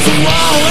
against the